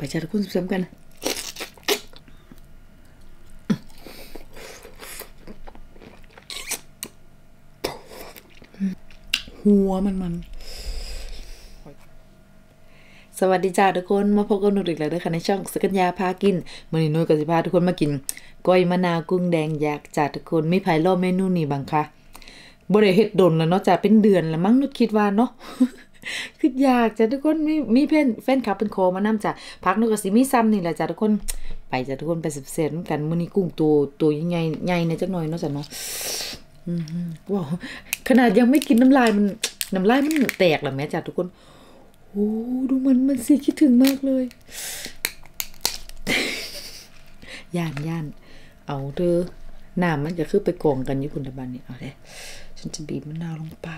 ไปจ้าทุกคนซ้ำกันหัวมันมัน สวัสดีจ้าทุกคน มาพบกับหนูอีกแล้วนะคะในช่องสกัญญาพากินมื่อนี้นุ้ยกับสิพาทุกคนมากินก้อยมะนาวกุ้งแดงอยากจ้าทุกคนมีไผรอเมนูนี้บ้างคะบ่ได้เฮ็ดดนแล้วเนาะจ้าเป็นเดือนแล้วมั้งนุชคิดว่าเนาะ คืออยากจะทุกคนมีมีเพื่อนแฟนคลับเป็นโคมานํจ้ะพักนึกกสิมีซ้ำนี่แหละจ้ะทุกคนไปจ้ะทุกคนไปเสร็จกันมื้อนี้กุ้งตัวตัวใหญ่ใหญ่ในจักหน่อยเนาะจ้ะเนาะอือหือว้าวขนาดยังไม่กินน้ำลายมันน้ำลายมันแตกแล้วแม่จ้ะทุกคนโอ้ดูมันมันสิคิดถึงมากเลยย่านย่านเอาเด้อน้ำมันจะคือไปกองกันอยู่คุณตะบันนี่เอาเด้ฉันจะบีบมะนาวลงไป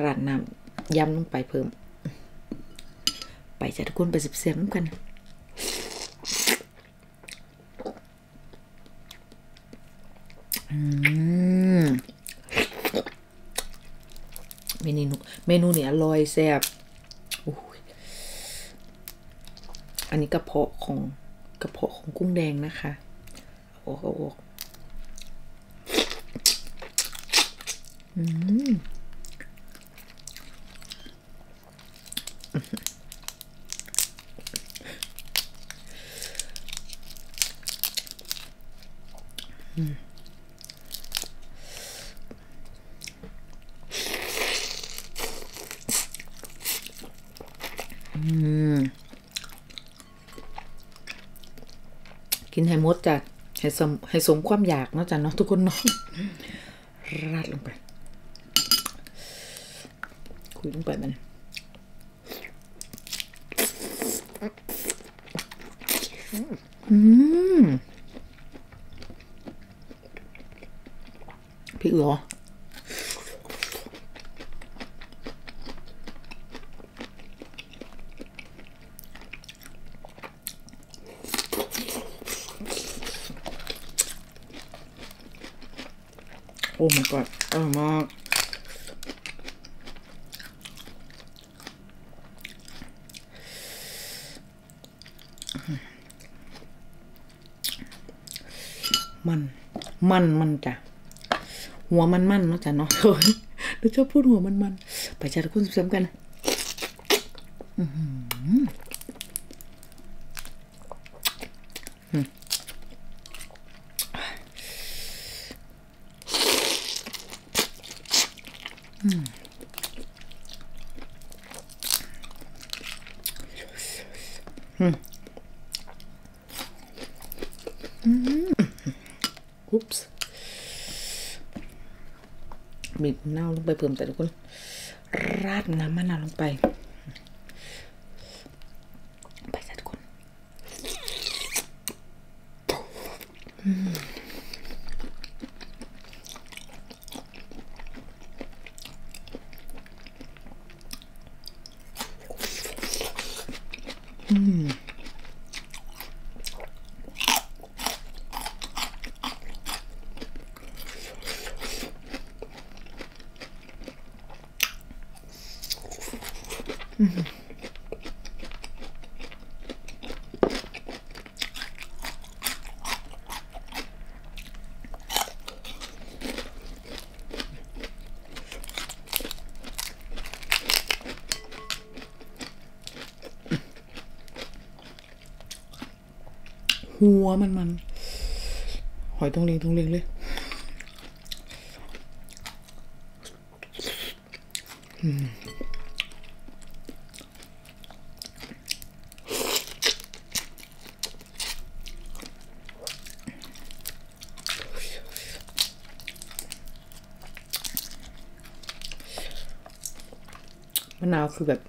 ราดน้ำยำลงไปเพิ่ม ไปจ้ะทุกคนไปสิบเสียงน้ำกันเมนูเมนูเนี่ยอร่อยแซ่บอันนี้กระเพาะของกระเพาะของกุ้งแดงนะคะโอ้โหอกอืมกิ นให้หมดจ้ะให้สมให้สมความอยากเนาะจ้ะเนาะทุกคนเนาะราดลงไป คุยลงไปมันอืมพริกเหรอโอ้ my god อร่อยมาก มัน มันมันจ้ะ หัวมันมันเนาะจ้ะเนาะหนูชอบพูดหัวมันมันไปจ้ะทุกคนซ้ำกันนะอื้อหืออืม อุ๊ปส์ บีบมะนาวลงไปเพิ่มแต่ทุกคน ราดน้ำมะนาวลงไป ไปจ้ะทุกคน หัวมันมันหอยตรงเลียงตรงเลียงเลยมะ นาวคือแบบ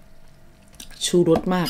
ชูรสมาก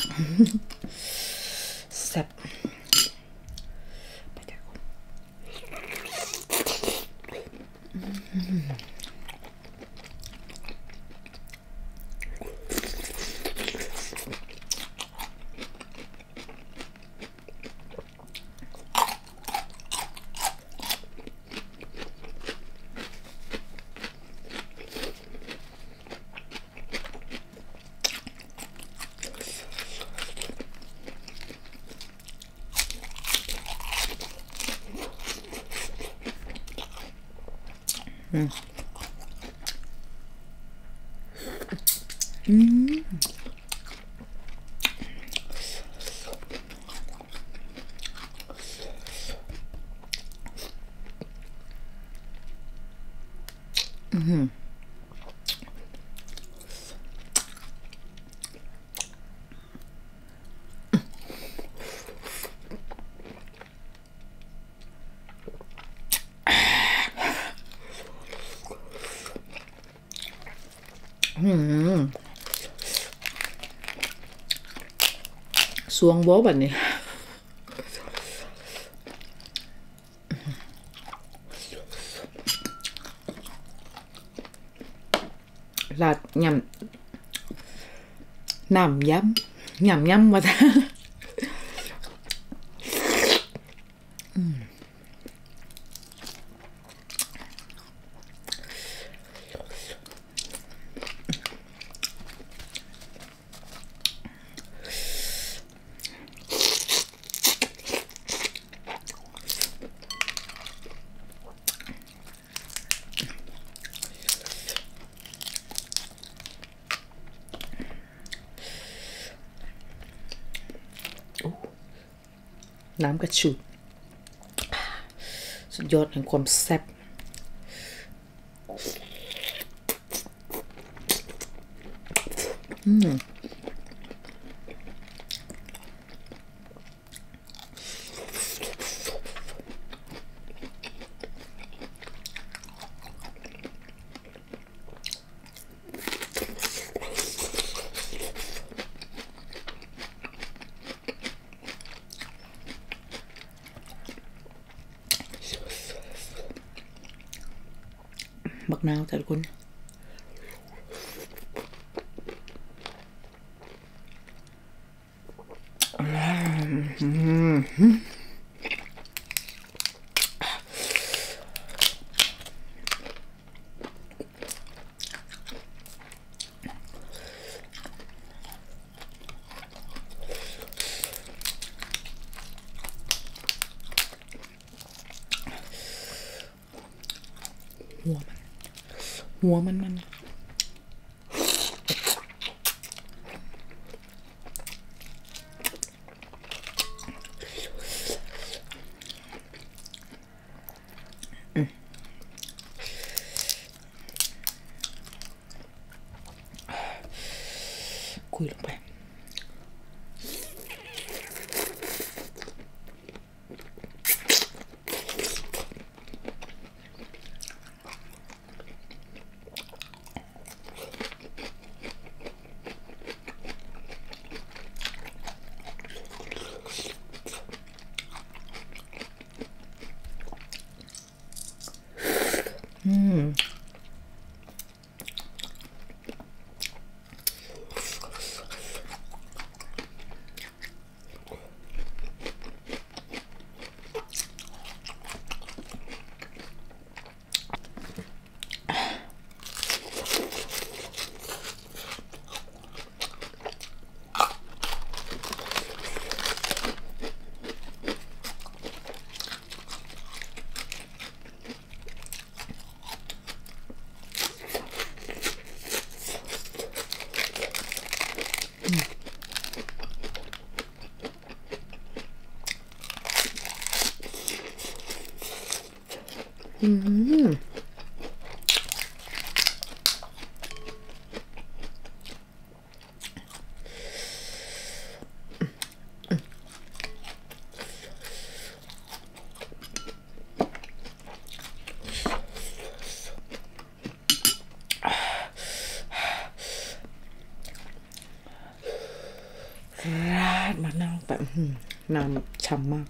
Mm-hmm. mm-hmm. สวงบ่บัดนี้ลาดยำน้ำยำยำยำมาจ้ะ น้ำกระชูดสุดยอดแห่งความแซ่บอืม นาวแต่ละคน หัวมัน หัวมันมันคุยลงไป ราดมะนาวแบบน้ำฉ่ำมาก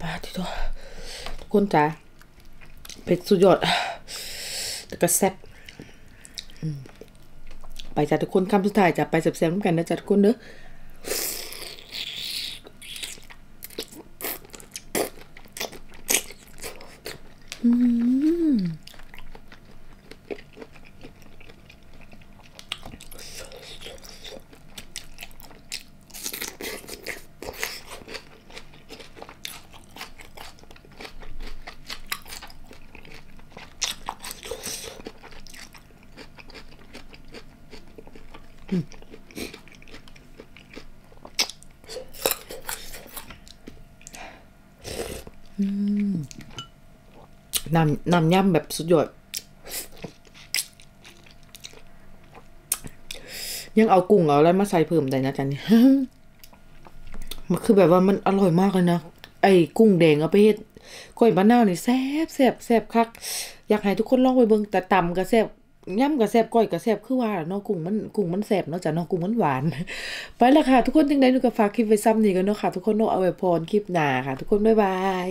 ปาที่ตัวทุก คนจ้าเผ็ดสุดยอด แต่ก็แซ่บไปจ้ะทุกคนคำสุดท้ายจะไปแซ่บๆนำกันนะจ้ะทุกคนเด้อ น้ำน้ำยำแบบสุดยอด ยังเอากุ้งเอาอะไรมาใส่เพิ่มได้นะจ๊ะนี่มันคือแบบว่ามันอร่อยมากเลยนะ ไอ้กุ้งแดงเอาไปเฮ็ดก้อยมะนาวนี่แซ่บแซ่บแซ่บคัก อยากให้ทุกคนลองไปเบิ่งแต่ตำก็แซ่บ ย่ำก็แซบก้อยก็แซบคือว่าเนาะกุ้งมันกุ้งมันแซบเนาะจ้ะเนาะกุ้งมันหวาน ไปละค่ะ ทุกคนจังได้หนูก็ฝากคลิปไว้ซ้ำนี่กันเนาะค่ะ ทุกคนเนาะเอาไว้พรคลิปหน้าค่ะ ทุกคนบ๊ายบาย